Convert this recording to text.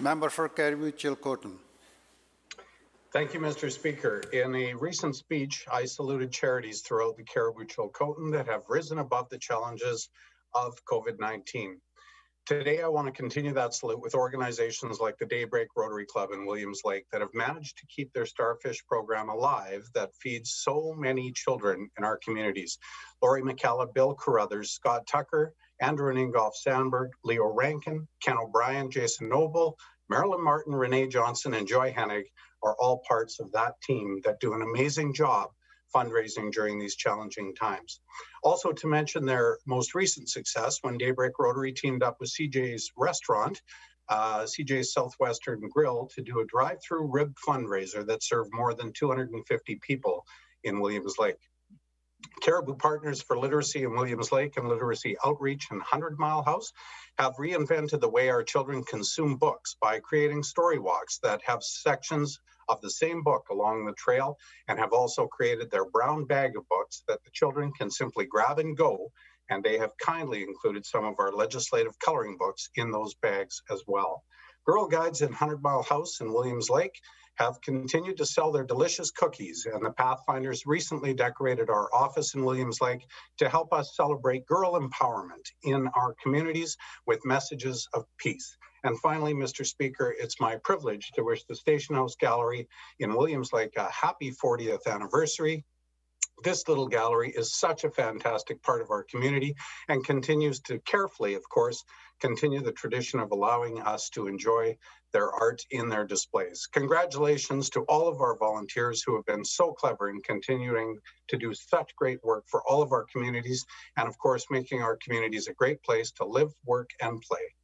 Member for Cariboo Chilcotin. Thank you, Mr. Speaker. In a recent speech, I saluted charities throughout the Cariboo Chilcotin that have risen above the challenges of COVID-19. Today, I want to continue that salute with organizations like the Daybreak Rotary Club in Williams Lake that have managed to keep their starfish program alive that feeds so many children in our communities. Laurie McCalla, Bill Carruthers, Scott Tucker, Andrew and Ingolf Sandberg, Leo Rankin, Ken O'Brien, Jason Noble, Marilyn Martin, Renee Johnson, and Joy Hennig are all parts of that team that do an amazing job fundraising during these challenging times. Also to mention their most recent success when Daybreak Rotary teamed up with CJ's restaurant, uh, CJ's Southwestern Grill to do a drive-through rib fundraiser that served more than 250 people in Williams Lake. Cariboo Partners for Literacy in Williams Lake and Literacy Outreach in 100 Mile House have reinvented the way our children consume books by creating story walks that have sections of the same book along the trail and have also created their brown bag of books that the children can simply grab and go. And they have kindly included some of our legislative coloring books in those bags as well. Girl Guides in 100 Mile House in Williams Lake have continued to sell their delicious cookies, and the Pathfinders recently decorated our office in Williams Lake to help us celebrate girl empowerment in our communities with messages of peace. And finally, Mr. Speaker, it's my privilege to wish the Station House Gallery in Williams Lake a happy 40th anniversary. This little gallery is such a fantastic part of our community and continues to carefully, of course, continue the tradition of allowing us to enjoy their art in their displays. Congratulations to all of our volunteers who have been so clever in continuing to do such great work for all of our communities and of course making our communities a great place to live, work and play.